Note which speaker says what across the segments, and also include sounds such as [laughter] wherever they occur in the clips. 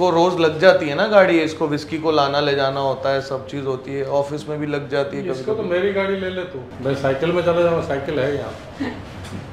Speaker 1: इसको रोज लग जाती है ना गाड़ी इसको विस्की को लाना ले जाना होता है सब चीज़ होती है ऑफ़िस में भी लग जाती है कभी
Speaker 2: इसको तो मेरी गाड़ी ले ले तू। मैं साइकिल में चला जाऊँ साइकिल है यहाँ। [laughs]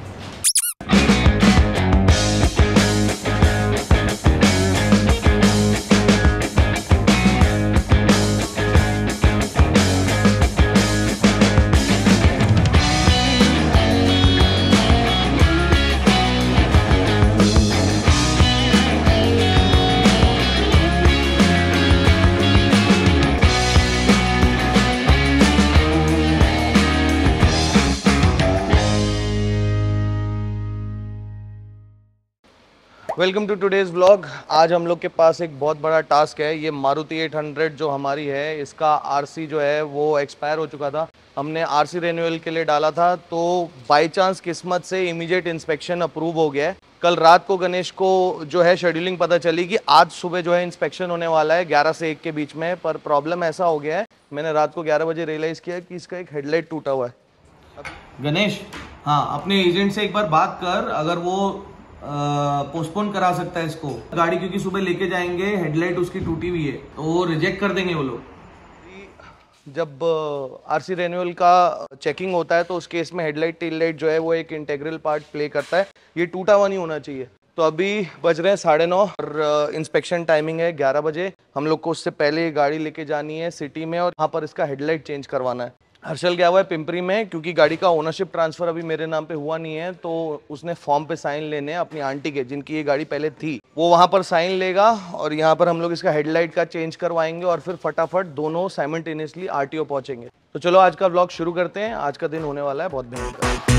Speaker 1: Welcome to today's vlog. आज हम लोग के पास एक बहुत बड़ा टास्क है, ये मारुति 800 जो हमारी है, इसका आरसी जो है, वो एक्सपायर हो चुका था। हमने आरसी रेन्यूअल के लिए डाला था तो बाय चांस किस्मत से इमीडिएट इंस्पेक्शन अप्रूव हो गया है। कल रात को गणेश को जो है शेड्यूलिंग पता चली कि आज सुबह जो है इंस्पेक्शन होने वाला है 11 से 1 के बीच में, पर प्रॉब्लम ऐसा हो गया है, मैंने रात को 11 बजे रियलाइज़ किया कि इसका एक हेडलाइट टूटा हुआ है। गणेश हाँ अपने एजेंट से एक बार बात कर, अगर वो पोस्टपोन करा सकता है इसको। गाड़ी क्योंकि सुबह लेके जाएँगे हेडलाइट उसकी टूटी हुई है तो वो रिजेक्ट कर देंगे वो लोग। जब आरसी रेन्यूअल का चेकिंग होता है तो उस केस में हेडलाइट टेल लाइट जो है, वो एक इंटेग्रल पार्ट प्ले करता है। ये टूटा हुआ नहीं होना चाहिए। तो अभी बज रहे हैं साढ़े नौ, और इंस्पेक्शन टाइमिंग है ग्यारह बजे। हम लोग को उससे पहले गाड़ी लेके जानी है सिटी में, और यहाँ पर इसका हेडलाइट चेंज करवाना है। हर्षल गया हुआ है पिंपरी में, क्योंकि गाड़ी का ओनरशिप ट्रांसफ़र अभी मेरे नाम पे हुआ नहीं है तो उसने फॉर्म पे साइन लेने अपनी आंटी के, जिनकी ये गाड़ी पहले थी, वो वहाँ पर साइन लेगा और यहाँ पर हम लोग इसका हेडलाइट का चेंज करवाएँगे और फिर फटाफट दोनों साइमल्टेनियसली आरटीओ पहुँचेंगे। तो चलो आज का ब्लॉग शुरू करते हैं, आज का दिन होने वाला है, बहुत भयंकर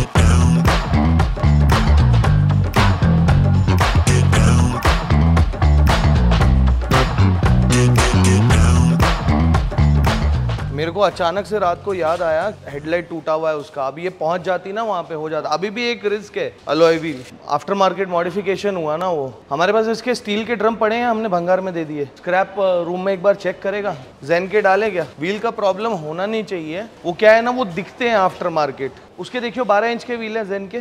Speaker 1: मेरे को अचानक से रात को याद आया हेडलाइट टूटा हुआ है उसका। अभी ये पहुँच जाती ना, वहाँ पे हो जाता। अभी भी एक रिस्क है alloy wheel after market modification हुआ ना वो। हमारे पास इसके स्टील के ड्रम पड़े हैं, हमने भंगार में दे दिए। स्क्रैप रूम में एक बार चेक करेगा। जैन के डाले क्या? व्हील का प्रॉब्लम होना नहीं चाहिए। वो क्या है ना, वो दिखते हैं आफ्टर मार्केट उसके देखियो बारह इंच के व्हील है जैन के।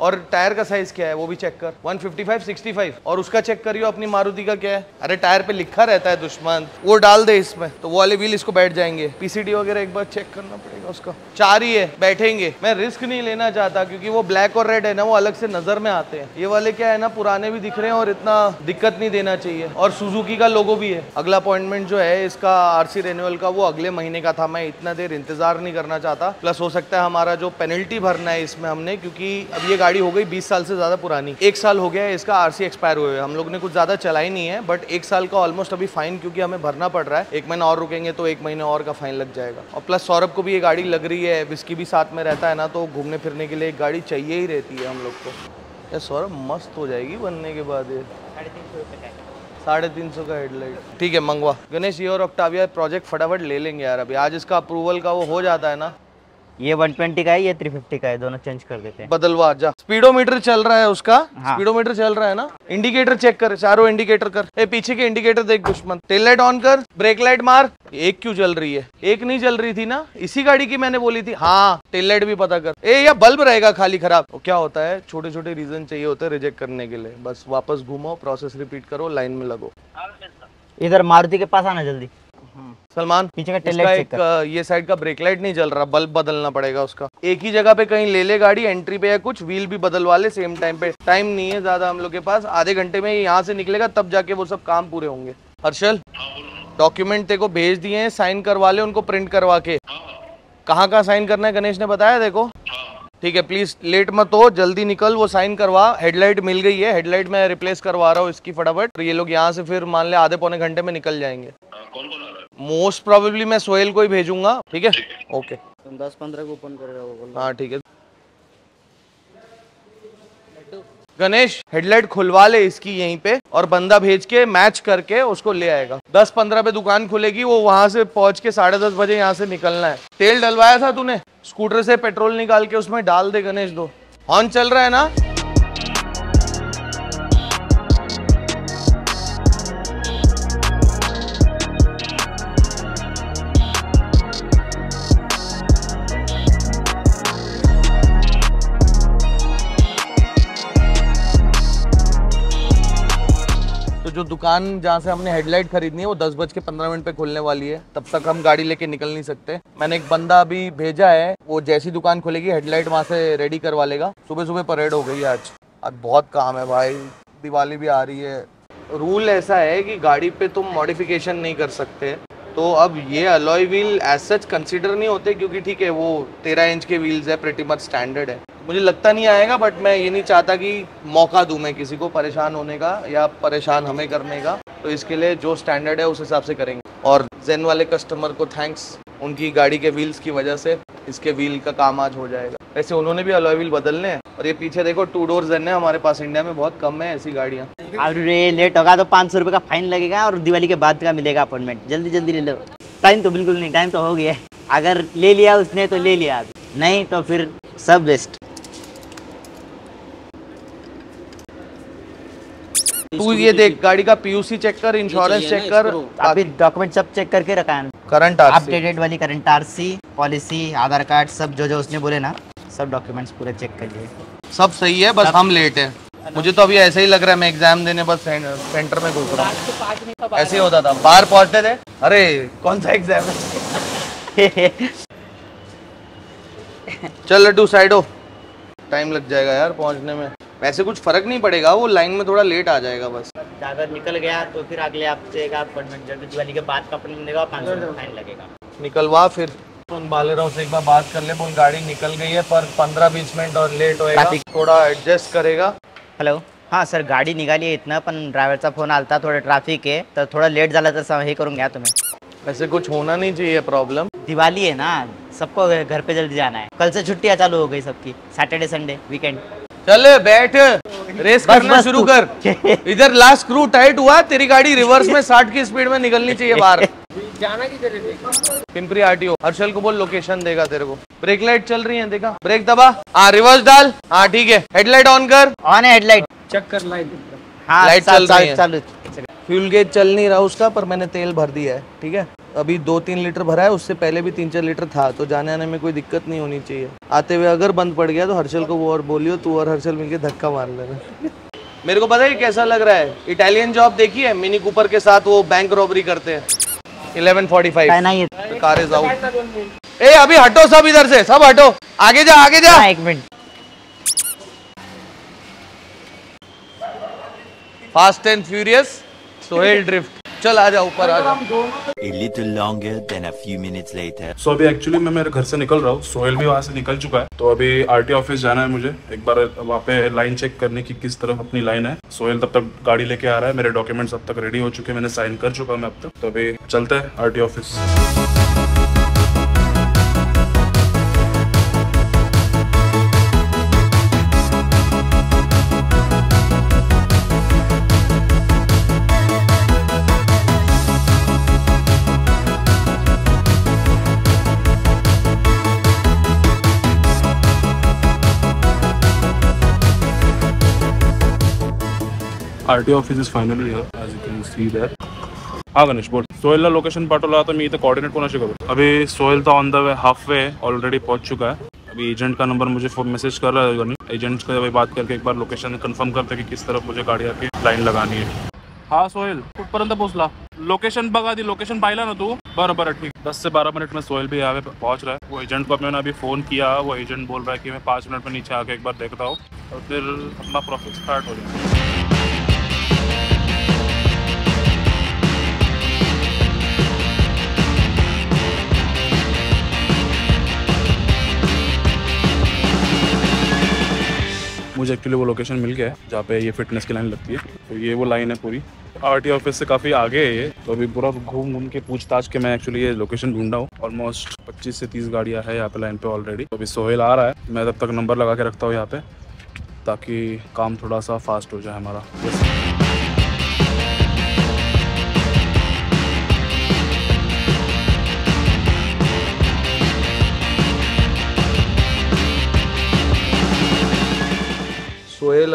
Speaker 1: और टायर का साइज़ क्या है, वो भी चेक कर। 155 65 और उसका चेक करियो अपनी मारुति का क्या है। अरे टायर पे लिखा रहता है दुश्मन, वो डाल दे इसमें तो वो वाले व्हील इसको बैठ जाएँगे। पीसीडी वगैरह एक बार चेक करना पड़ेगा उसका। चार ही है, बैठेंगे। मैं रिस्क नहीं लेना चाहता, क्योंकि वो ब्लैक और रेड है ना, वो अलग से नज़र में आते हैं। ये वाले क्या है ना, पुराने भी दिख रहे हैं और इतना दिक्कत नहीं देना चाहिए। और सुजुकी का लोगो भी है। अगला अपॉइंटमेंट जो है, इसका आरसी रेन्यूअल का, वो अगले महीने का था। मैं इतना देर इंतज़ार नहीं करना चाहता। प्लस हो सकता है हमारा जो पेनल्टी भरना है इसमें हमने, क्योंकि अब ये गाड़ी हो गई 20 साल से ज़्यादा पुरानी। एक साल हो गया है, इसका आरसी एक्सपायर हुए हम लोग ने कुछ ज़्यादा चलाई नहीं है बट एक साल का ऑलमोस्ट अभी फाइन क्योंकि हमें भरना पड़ रहा है। एक महीना और रुकेंगे तो एक महीने और का फाइन लग जाएगा। और प्लस सौरभ को भी ये गाड़ी लग रही है विस्की भी साथ में रहता है ना तो घूमने फिरने के लिए एक गाड़ी चाहिए ही रहती है हम लोग को। यार सौरभ मस्त हो जाएगी बनने के बाद ये। साढ़े तीन सौ का हेडलाइट ठीक है, मंगवा। गणेश ये और ऑक्टाविया प्रोजेक्ट फटाफट ले लेंगे यार अभी। आज इसका अप्रूवल का वो हो जाता है ना।
Speaker 3: ये 120 का है ये 350 का है दोनों चेंज कर देते हैं।
Speaker 1: बदलवा जा। स्पीडोमीटर चल रहा है उसका।
Speaker 3: हाँ।
Speaker 1: स्पीडोमीटर चल रहा है ना? इंडिकेटर चेक कर चारों इंडिकेटर कर। ए पीछे के इंडिकेटर देख दुश्मन। टेल लाइट ऑन कर ब्रेक लाइट मार। एक क्यों चल रही है? एक नहीं चल रही थी ना? इसी गाड़ी की मैंने बोली थी। हाँ टेल लाइट भी पता कर। ए या बल्ब रहेगा खाली खराब। तो क्या होता है? छोटे छोटे रीजन चाहिए होते हैं रिजेक्ट करने के लिए। बस वापस घूमो प्रोसेस रिपीट करो लाइन में लगो।
Speaker 3: इधर मारुति के पास आना जल्दी।
Speaker 1: सलमान
Speaker 3: पीछे का
Speaker 1: टेल
Speaker 3: लाइट
Speaker 1: एक ये साइड का ब्रेक लाइट नहीं जल रहा बल्ब बदलना पड़ेगा उसका। एक ही जगह पे कहीं ले ले गाड़ी एंट्री पे या कुछ व्हील भी बदलवा ले सेम टाइम पे। टाइम नहीं है ज़्यादा हम लोग के पास। आधे घंटे में यहाँ से निकलेगा तब जाके वो सब काम पूरे होंगे। हर्षल डॉक्यूमेंट तेको भेज दिए हैं साइन करवा ले उनको प्रिंट करवा के। कहाँ कहाँ साइन करना है गणेश ने बताया देखो ठीक है प्लीज़ लेट मत हो जल्दी निकल वो साइन करवा हेडलाइट मिल गई है हेडलाइट मैं रिप्लेस करवा रहा हूँ इसकी फटाफट। ये लोग यहाँ से फिर मान ले आधे पौने घंटे में निकल जाएँगे। मोस्ट प्रोबेबली मैं सोहेल को ही भेजूँगा ठीक है? ओके
Speaker 3: दस पंद्रह को ओपन कर रहा
Speaker 1: हूँ हाँ ठीक है। गणेश, हेडलाइट खुलवा ले इसकी यहीं पे और बंदा भेज के मैच करके उसको ले आएगा। दस पंद्रह पे दुकान खुलेगी, वो वहाँ से पहुँच के साढ़े दस बजे यहाँ से निकलना है। तेल डलवाया था तूने? स्कूटर से पेट्रोल निकाल के उसमें डाल दे गणेश दो। हॉर्न चल रहा है ना? जो दुकान जहाँ से हमने हेडलाइट खरीदनी है, वो दस बज के पंद्रह मिनट पे खुलने वाली है। तब तक हम गाड़ी लेके निकल नहीं सकते। मैंने एक बंदा अभी भेजा है, वो जैसी दुकान खुलेगी, हेडलाइट वहाँ से रेडी करवा लेगा। सुबह सुबह परेड हो गई है आज। आज बहुत काम है भाई। दिवाली भी आ रही है। रूल ऐसा है कि गाड़ी पे तुम मॉडिफिकेशन नहीं कर सकते। तो अब ये alloy wheel as such consider नहीं होते क्योंकि ठीक है, वो तेरह इंच के व्हील्स है प्रेटी मच स्टैंडर्ड है। मुझे लगता नहीं आएगा बट मैं ये नहीं चाहता कि मौका दूँ मैं किसी को परेशान होने का या परेशान हमें करने का। तो इसके लिए जो स्टैंडर्ड है, उस हिसाब से करेंगे। और जेन वाले कस्टमर को थैंक्स उनकी गाड़ी के व्हील्स की वजह से इसके व्हील का काम आज हो जाएगा। वैसे उन्होंने भी अलॉय व्हील बदलने हैं। और ये पीछे देखो टू डोर जेन है, हमारे पास इंडिया में बहुत कम है ऐसी गाड़ियाँ।
Speaker 3: और ये लेट होगा तो पाँच सौ रुपये का फाइन लगेगा और दिवाली के बाद का मिलेगा अपॉइंटमेंट जल्दी जल्दी ले लो। टाइम तो बिल्कुल नहीं टाइम तो हो गया। अगर ले लिया उसने तो ले लिया। नहीं तो फिर सब बेस्ट
Speaker 1: तू ये देख गाड़ी का पीयूसी चेक कर इंश्योरेंस चेक कर।
Speaker 3: अभी डॉक्यूमेंट सब चेक करके रखा है।
Speaker 1: करंट
Speaker 3: अपडेटेड वाली current RC policy Aadhaar card सब जो जो उसने बोले ना सब डॉक्यूमेंट्स पूरे चेक कर लिए।
Speaker 1: सब सही है बस हम लेट है। मुझे तो अभी ऐसे ही लग रहा है मैं एग्ज़ाम देने बस सेंटर में घुस रहा हूँ। ऐसे ही होता था। बाहर पहुँचते थे अरे कौन सा एग्ज़ाम है? [laughs] चल लड्डू साइड हो। टाइम लग जाएगा यार पहुँचने में। वैसे कुछ फ़र्क नहीं पड़ेगा वो लाइन में थोड़ा लेट आ जाएगा बस।
Speaker 3: अगर निकल गया तो फिर अगले हफ़्ते का अपॉइंटमेंट जल्दी दिवाली के बाद का अपॉइंटमेंट देगा पाँच सौ फाइन लगेगा।
Speaker 1: निकलवा फिर। उन बालेराव से एक बार बात कर ले बोल गाड़ी निकल गई है पर पंद्रह बीस मिनट और लेट होएगा। थोड़ा एडजस्ट करेगा।
Speaker 3: हॅलो हाँ सर गाडी निघाली आहे इथनं पण ड्रायव्हरचा फ़ोन आलता थोडं ट्रॅफिक आहे तर थोडं लेट झालं तर स- हे करून घ्या तुम्ही।
Speaker 1: ऐसे कुछ होना नहीं चाहिए प्रॉब्लम
Speaker 3: दिवाली है ना सबको घर पे जल्दी जाना है। कल से छुट्टियाँ चालू हो गई सबकी सैटरडे संडे वीकेंड
Speaker 1: चल बैठ। रेस
Speaker 3: बस,
Speaker 1: करना शुरू कर। [laughs] इधर लास्ट स्क्रू टाइट हुआ तेरी गाड़ी रिवर्स में साठ की स्पीड में निकलनी चाहिए बाहर। जाना [laughs] पिंपरी आरटीओ हर्षल को बोल लोकेशन देगा तेरे को। ब्रेक लाइट चल रही है देखा? ब्रेक दबा? हाँ रिवर्स डाल। हाँ ठीक है। हेडलाइट ऑन कर।
Speaker 3: ऑन है हेडलाइट
Speaker 2: चेक कर लाइट
Speaker 3: हाँ चा-
Speaker 1: चल रही है।
Speaker 3: चालू।
Speaker 1: फ्यूल गेज चल नहीं रहा उसका पर मैंने तेल भर दिया है ठीक है? अभी दो तीन लीटर भरा है उससे पहले भी तीन चार लीटर था तो जाने आने में कोई दिक्कत नहीं होनी चाहिए। आते हुए अगर बंद पड़ गया तो हर्षल को वो और बोलियो तू और हर्षल मिलके धक्का मार लेना। मेरे को पता है कैसा लग रहा है? इटालियन जॉब देखी है? मिनी कूपर के साथ वो बैंक रॉबरी करते हैं।
Speaker 3: Eleven forty five
Speaker 1: car is out ए अभी हटो सब इधर से सब हटो। आगे जा आगे जा।
Speaker 3: हाँ, एक minute.
Speaker 1: Fast and furious Sohail drift चल आ जा ऊपर आ जा।
Speaker 4: A little longer than a few minutes later.
Speaker 5: सो अभी एक्चुअली मैं मेरे घर से निकल रहा हूँ। सोहेल भी वहाँ से निकल चुका है। तो अभी आरटी ऑफ़िस जाना है मुझे। एक बार वहाँ पे लाइन चेक करने की किस तरफ़ अपनी लाइन है। सोहेल तब तक गाड़ी लेके आ रहा है। मेरे डॉक्यूमेंट्स अब तक रेडी हो चुके हैं। मैंने साइन कर चुका हूँ मैं अब तक। तो अभी चलते हैं RT office RT office is finally as you can see that हा, गणेश, बोल। सोहेलला लोकेशन पाठवलं आता मी इथे कोऑर्डिनेट कोणाशी करू? अभी सोहेल तो on the way half way already पहुँच चुका है। अभी एजेंट का नंबर मुझे फ़ोन मैसेज कर रहा है गणेश एजेंट से अभी बात करके एक बार लोकेशन कंफर्म करते हैं कि किस तरफ़ मुझे गाड़ी आके लाईन लगानी आहे हा सोहेल कुठपर्यंत पोहोचला। लोकेशन बघा आधी लोकेशन पाहिला ना तू? बरं बरं, ठीक। दस से बारह मिनट में सोहेल भी यहाँ पे पहुँच रहा है। वो एजेंट को मैंने अभी फ़ोन किया, वो एजेंट बोल रहा है कि मैं पाँच मिनट में नीचे आके एक बार देखता हूँ। और फिर अपना प्रोसेस स्टार्ट हो जाएगा। मुझे एक्चुअली वो लोकेशन मिल गया है, जहाँ पे ये फिटनेस की लाइन लगती है। तो ये वो लाइन है पूरी। आर ऑफ़िस से काफ़ी आगे है ये। तो अभी पूरा घूम घूम के पूछताछ के मैं एक्चुअली ये लोकेशन ढूंढा हूँ। ऑलमोस्ट 25 से 30 गाड़ियाँ है यहाँ पे लाइन पे ऑलरेडी तो अभी सोहेल आ रहा है। मैं तब तक नंबर लगा के रखता हूँ यहाँ पे, ताकि काम थोड़ा सा फास्ट हो जाए हमारा।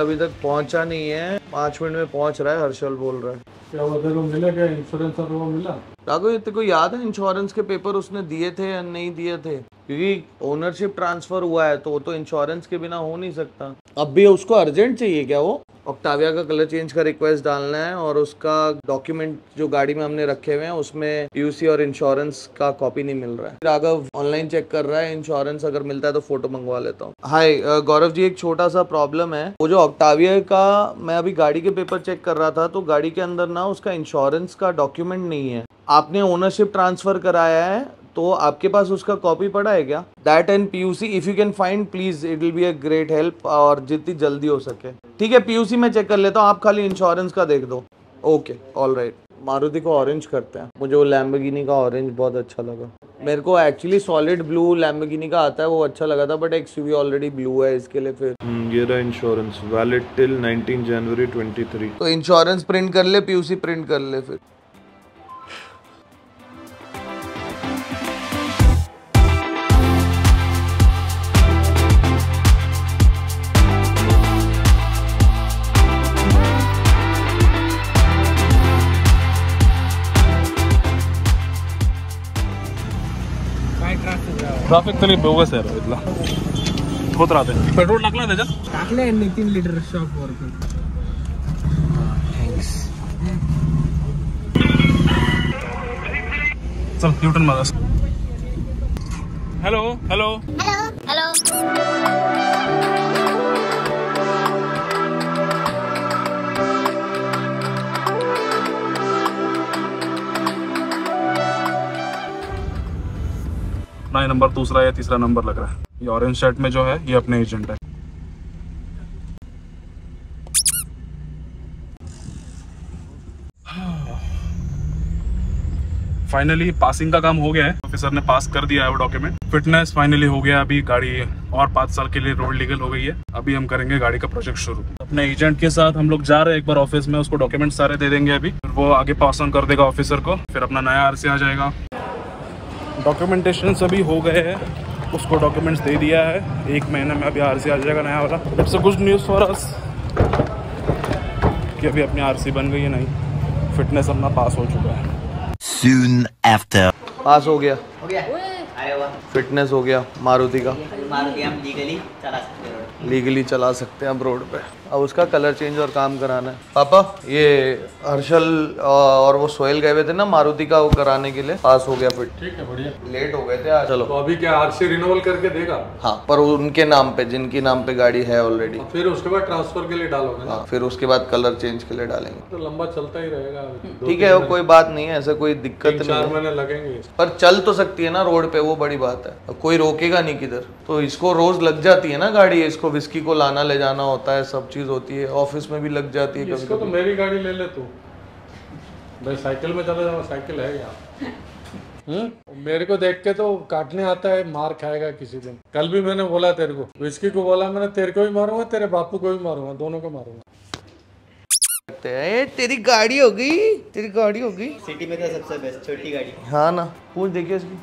Speaker 1: अभी तक पहुँचा नहीं है। पाँच मिनट में पहुँच रहा है हर्षल बोल रहा है।
Speaker 2: क्या वो तेरे मिला क्या? इंश्योरेंस और वो मिला?
Speaker 1: राघव तेरे को याद है? इंश्योरेंस के पेपर उसने दिए थे या नहीं दिए थे? क्योंकि ओनरशिप ट्रांसफ़र हुआ है तो वो तो इंश्योरेंस के बिना हो नहीं सकता। अब भी उसको अर्जेंट चाहिए क्या वो? ऑक्टाविया का कलर चेंज का रिक्वेस्ट डालना है और उसका डॉक्यूमेंट जो गाड़ी में हमने रखे हुए हैं उसमें पीयूसी और इंश्योरेंस का कॉपी नहीं मिल रहा है। राघव ऑनलाइन चेक कर रहा है इंश्योरेंस अगर मिलता है तो फ़ोटो मंगवा लेता हूँ। हाय गौरव जी एक छोटा सा प्रॉब्लम है। वो जो ऑक्टाविया का मैं अभी गाड़ी के पेपर चेक कर रहा था तो गाड़ी के अंदर ना उसका इंश्योरेंस का डॉक्यूमेंट नहीं है। आपने ओनरशिप ट्रांसफ़र कराया है तो आपके पास उसका कॉपी पड़ा है क्या? That and PUC if you can find please it will be a great help और जितनी जल्दी हो सके। ठीक है पीयूसी में चेक कर लेता हूँ आप खाली इंश्योरेंस का देख दो। ओके ऑल राइट मारुति को ऑरेंज करते हैं। मुझे वो लैम्बोगिनी का ऑरेंज बहुत अच्छा लगा। मेरे को एक्चुअली सॉलिड ब्लू लैम्बोगिनी का आता है वो अच्छा लगा था बट एक्सयूवी ऑलरेडी ब्लू है इसके लिए फिर।
Speaker 6: ये रहा इंश्योरेंस वैलिड टिल 19 जनवरी 23
Speaker 1: तो इंश्योरेंस प्रिंट कर ले पीयूसी प्रिंट कर ले फिर।
Speaker 5: ट्रॅफिक तरी बोगस आहे इथला होत राहते पेट्रोल टाकलं त्याच्यात
Speaker 7: टाकले यांनी तीन लिटर शॉप वर
Speaker 5: चल न्यूटन माझा हॅलो हॅलो नहीं नंबर, दूसरा या तीसरा नंबर लग रहा है। ये ऑरेंज शर्ट में जो है, ये अपने एजेंट है। फाइनली पासिंग का काम हो गया है। ऑफिसर ने पास कर दिया है वो डॉक्यूमेंट फिटनेस फाइनली हो गया। अभी गाड़ी और पाँच साल के लिए रोड लीगल हो गई है। अभी हम करेंगे गाड़ी का प्रोजेक्ट शुरू। अपने एजेंट के साथ हम लोग जा रहे हैं। एक बार ऑफ़िस में उसको डॉक्यूमेंट सारे दे देंगे अभी। वो आगे पास ऑन कर देगा ऑफिसर को। फिर अपना नया आर आ जाएगा। डॉक्यूमेंटेशन सभी हो गए हैं। उसको डॉक्यूमेंट्स दे दिया है। एक महीने में अभी आर आ जाएगा नया वाला। It's a good news for us कि अभी अपनी आर बन गई है नहीं। फिटनेस अपना पास हो चुका है।
Speaker 4: Soon after.
Speaker 1: पास हो गया।
Speaker 3: हो गया। अरे वाह
Speaker 1: फिटनेस हो गया मारुति का।
Speaker 3: मारुति हम लीगली चला सकते हैं।
Speaker 1: लीगली चला सकते हैं अब रोड पे। अब उसका कलर चेंज और काम कराना है। पापा ये हर्षल और वो सोहेल गए हुए थे ना मारुति का वो कराने के लिए। पास हो गया फिट
Speaker 2: ठीक है बढ़िया।
Speaker 1: लेट हो गए थे आज। चलो।
Speaker 2: तो अभी क्या आरसी रिन्यूअल करके देगा?
Speaker 1: हाँ पर उनके नाम पे जिनकी नाम पे गाड़ी है ऑलरेडी
Speaker 2: फिर उसके बाद ट्रांसफ़र के लिए डालोगे
Speaker 1: हाँ फिर उसके बाद कलर चेंज के लिए डालेंगे।
Speaker 2: तो लंबा चलता ही रहेगा
Speaker 1: ठीक है वो कोई बात नहीं है ऐसा कोई दिक्कत नहीं है।
Speaker 2: महीने लगेंगे
Speaker 1: पर चल तो सकती है ना रोड पे वो बड़ी बात है। कोई रोकेगा नहीं किधर। तो इसको रोज लग जाती है ना गाड़ी इसको विस्की को लाना ले जाना होता है सब चीज़ होती है ऑफ़िस में भी लग जाती है कभी
Speaker 2: इसको तो मेरी गाड़ी ले ले तू। भाई साइकिल में चला जाओ साइकिल है यहाँ। हम्म? मेरे को देख के तो काटने आता है मार खाएगा किसी दिन। कल भी मैंने बोला तेरे को विस्की को बोला मैंने तेरे को भी मारूँगा तेरे बापू को भी मारूँगा दोनों को मारूँगा।
Speaker 1: "ए, तेरी गाड़ी हो गई तेरी गाड़ी हो गई।
Speaker 3: सिटी में तो सबसे बेस्ट छोटी गाड़ी।
Speaker 1: हाँ ना पूछ देखिए इसकी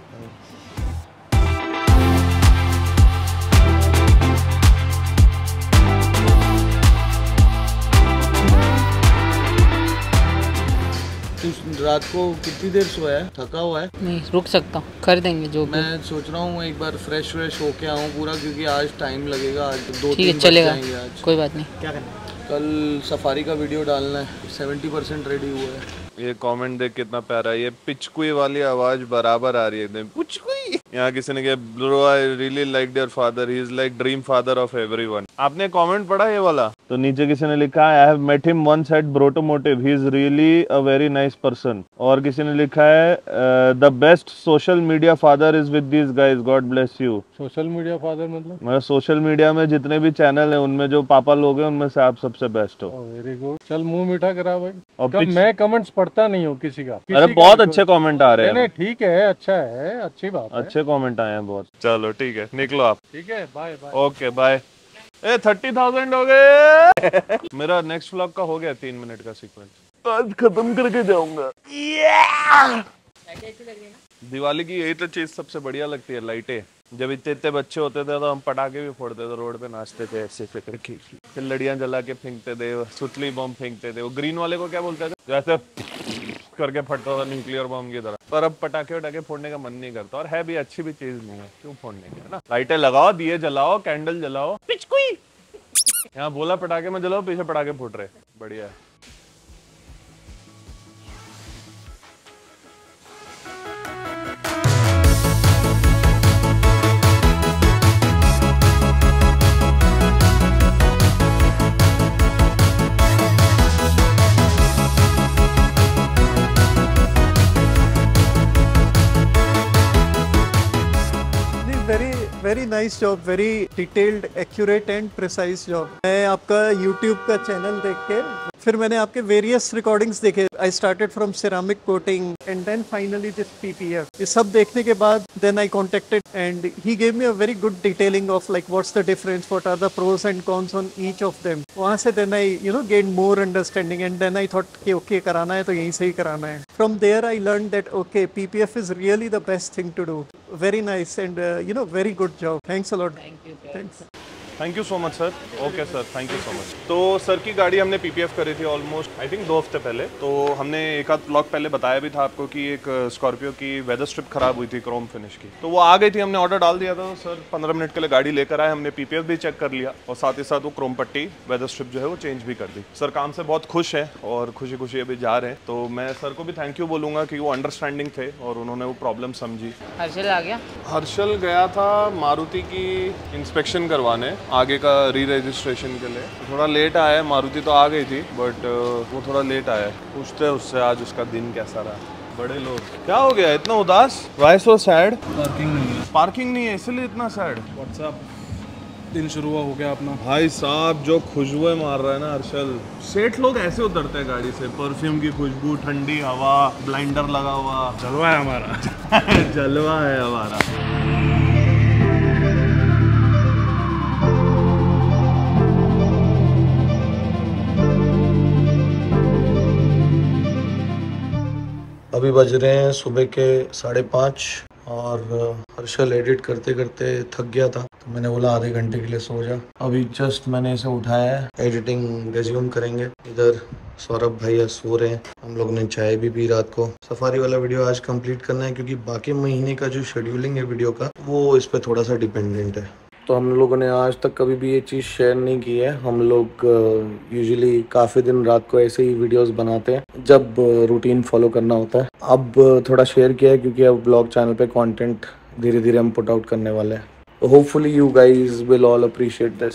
Speaker 1: रात को कितनी देर सोया है? थका हुआ है?
Speaker 7: नहीं रुक सकता हूँ। कर देंगे जो भी।
Speaker 1: मैं सोच रहा हूँ एक बार फ्रेश फ्रेश होके आऊँ पूरा क्योंकि आज टाइम लगेगा आज दो
Speaker 7: ठीक है
Speaker 1: तीन बज
Speaker 7: चलेगा।
Speaker 1: आज।
Speaker 7: कोई बात नहीं।
Speaker 3: क्या करना
Speaker 1: कल सफारी का वीडियो डालना है। सेवेंटी परसेंट रेडी हुआ है।
Speaker 6: ये कमेंट देख कितना प्यारा है। ये पिचकुई वाली आवाज़ बराबर आ रही है। एकदम पिचकुई! यहाँ किसी ने कहा bro I really like there father he is like dream father of everyone आपने कमेंट पढ़ा ये वाला? तो नीचे किसी ने लिखा है I have met him once at Brotomotive he is really a very nice person और किसी ने लिखा है the best social media father is with this guys god bless you
Speaker 2: social media father मतलब?
Speaker 6: मतलब सोशल मीडिया में जितने भी चैनल है उनमें जो पापा लोग हैं उनमें से आप सबसे बेस्ट हो।
Speaker 2: वेरी oh, गुड चल मुँह मीठा करा भाई।
Speaker 6: और
Speaker 2: कब मैं कमेंट्स पढ़ता नहीं हूँ किसी का।
Speaker 6: अरे
Speaker 2: का
Speaker 6: बहुत अच्छे कमेंट आ रहे हैं।
Speaker 2: ठीक है अच्छा है अच्छी बात है।
Speaker 6: अच्छे कमेंट आए हैं बहुत। चलो ठीक है निकलो आप।
Speaker 2: ठीक है बाय बाय
Speaker 6: ओके बाय ए थर्टी थाउज़ेंड हो गए। [laughs] मेरा नेक्स्ट व्लॉग का हो गया तीन मिनट का सीक्वेंस आज खत्म करके जाऊँगा। दिवाली की यही तो चीज़ सबसे बढ़िया लगती है लाइटें जब इतने इतने बच्चे होते थे तो हम पटाखे भी फोड़ते थे रोड पे नाचते थे ऐसे ऐसे करके। फिर लड़ियाँ जला के फेंकते थे सुतली बम फेंकते थे। वो ग्रीन वाले को क्या बोलते थे? जैसे करके फटता था न्यूक्लियर बम की तरह। पर अब पटाखे वटाखे फोड़ने का मन नहीं करता और है भी अच्छी भी चीज़ नहीं है। क्यों फोड़ने की है ना? लाइटें लगाओ दिए जलाओ कैंडल जलाओ। पिचकुई। यहाँ बोला पटाखे में जलाओ पीछे पटाखे फूट रहे। बढ़िया।
Speaker 8: Very nice job very detailed accurate and precise job मैं आपका यूट्यूब का चैनल देख के, फिर मैंने आपके वेरियस रिकॉर्डिंग्स देखे। I started from ceramic coating and then finally this PPF ये सब देखने के बाद then I contacted and he gave me a very good detailing of like what's the difference what are the pros and cons on each of them वहाँ से then I you know gain more understanding and then I thought कि okay कराना है तो यहीं से ही कराना है। From there I learn that okay PPF is really the best thing to do very nice and uh, you know very good job. Thanks a lot. Thank you thanks
Speaker 6: thank you so much sir okay sir thank you so much तो sir की गाड़ी हमने PPF करी थी almost I think दो हफ़्ते पहले। तो हमने एक आध ब्लॉग पहले बताया भी था आपको कि एक स्कॉर्पियो की वेदर स्ट्रिप खराब हुई थी क्रोम फिनिश की। तो वो आ गई थी हमने ऑर्डर डाल दिया था। सर पंद्रह मिनट के लिए गाड़ी लेकर आए हमने पीपीएफ भी चेक कर लिया। और साथ ही साथ वो क्रोम पट्टी वेदर स्ट्रिप जो है वो चेंज भी कर दी। सर काम से बहुत खुश है और खुशी खुशी अभी जा रहे हैं। तो मैं सर को भी थैंक यू बोलूँगा कि वो अंडरस्टैंडिंग थे और उन्होंने वो प्रॉब्लम समझी।
Speaker 7: हर्षल आ गया।
Speaker 6: हर्षल गया था मारुति की इंस्पेक्शन करवाने। आगे का री रजिस्ट्रेशन के लिए। थोड़ा लेट आया है मारुति तो आ गई थी बट वो थोड़ा लेट आया है। पूछते हैं उससे आज उसका दिन कैसा रहा। बड़े लोग। क्या हो गया? इतना उदास? वाई सो सैड
Speaker 5: पार्किंग नहीं है।
Speaker 6: पार्किंग नहीं है इसलिए इतना सैड
Speaker 5: व्हाट्सअप दिन शुरू हो गया अपना।
Speaker 6: भाई साहब जो खुशबुएँ मार रहा है ना हर्षल। सेठ लोग ऐसे उतरते हैं गाड़ी से। परफ्यूम की खुशबू ठंडी हवा ब्लाइंडर लगा हुआ।
Speaker 5: जलवा है हमारा। [laughs]
Speaker 6: जलवा है हमारा।
Speaker 1: अभी बज रहे हैं सुबह के साढ़े पाँच और हर्षल एडिट करते करते थक गया था तो मैंने बोला आधे घंटे के लिए सो जा। अभी जस्ट मैंने इसे उठाया है एडिटिंग रेज्यूम करेंगे। इधर सौरभ भैया सो रहे हैं, हम लोग ने चाय भी पी रात को। सफारी वाला वीडियो आज कंप्लीट करना है, क्योंकि बाकी महीने का जो शेड्यूलिंग है वीडियो का, वो इस पे थोड़ा सा डिपेंडेंट है। तो हम लोगों ने आज तक कभी भी ये चीज़ शेयर नहीं की है। हम लोग यूजुअली काफ़ी दिन रात को ऐसे ही वीडियोस बनाते हैं, जब रूटीन फॉलो करना होता है। अब थोड़ा शेयर किया है क्योंकि अब ब्लॉग चैनल पे कंटेंट धीरे धीरे हम पुट आउट करने वाले हैं। Hopefully you guys will all appreciate this